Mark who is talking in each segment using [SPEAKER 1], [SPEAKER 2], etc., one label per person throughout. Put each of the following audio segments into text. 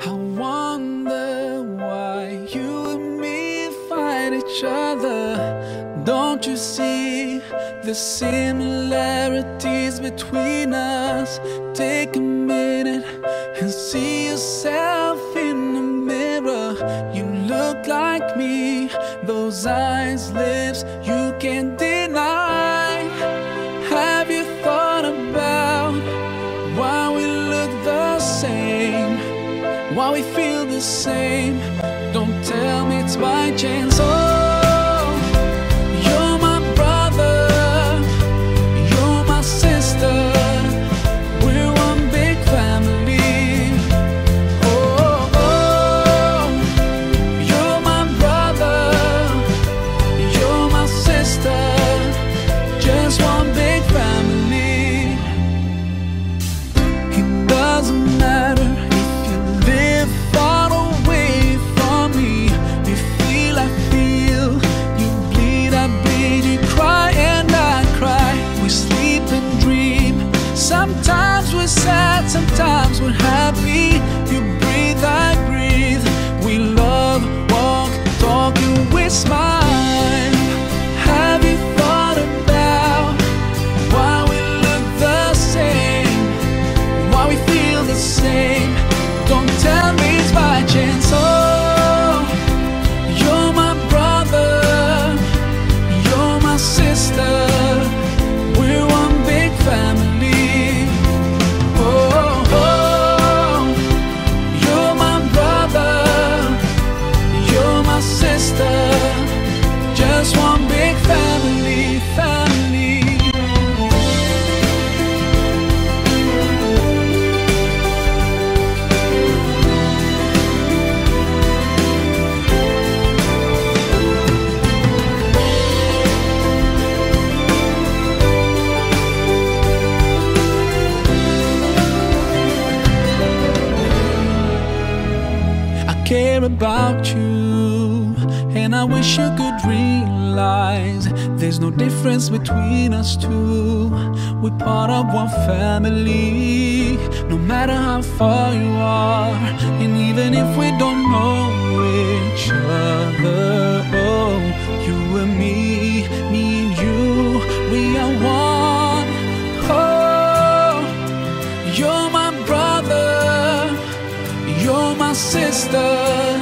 [SPEAKER 1] I wonder why you and me fight each other. Don't you see the similarities between us? Take a minute and see yourself in the mirror. You look like me, those eyes, lips, you can't the same? Don't tell me it's by chance. Oh, care about you, and I wish you could realize there's no difference between us two. We're part of one family, no matter how far you are, and even if we don't know each other. Oh, you and me, me and you, we are one. Oh, you're my brother. You're my sister.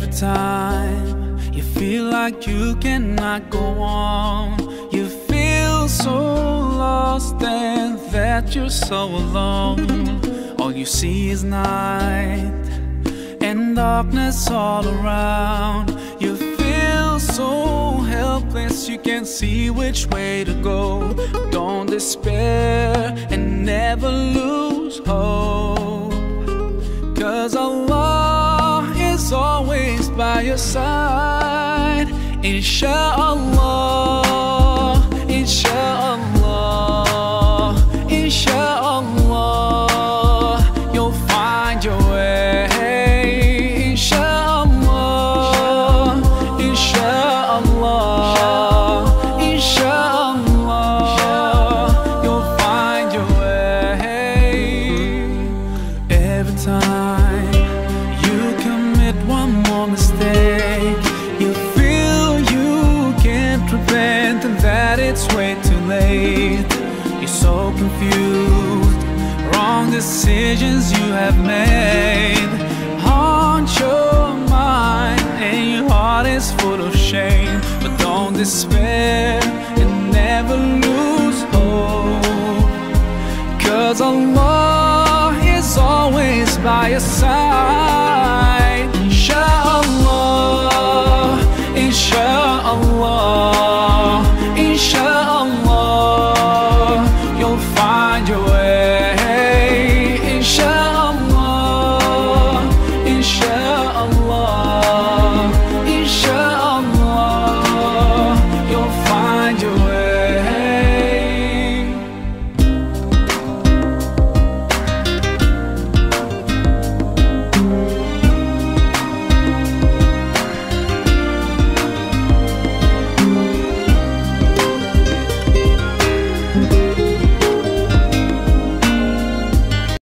[SPEAKER 1] Every time you feel like you cannot go on, you feel so lost and that you're so alone. All you see is night and darkness all around. You feel so helpless, you can't see which way to go. Don't despair and never lose hope. Cause always by your side. Inshallah, Insha'Allah, it's way too late. You're so confused. Wrong decisions you have made. Haunt your mind And your heart is full of shame. But don't despair And never lose hope. Cause Allah is always by your side. show.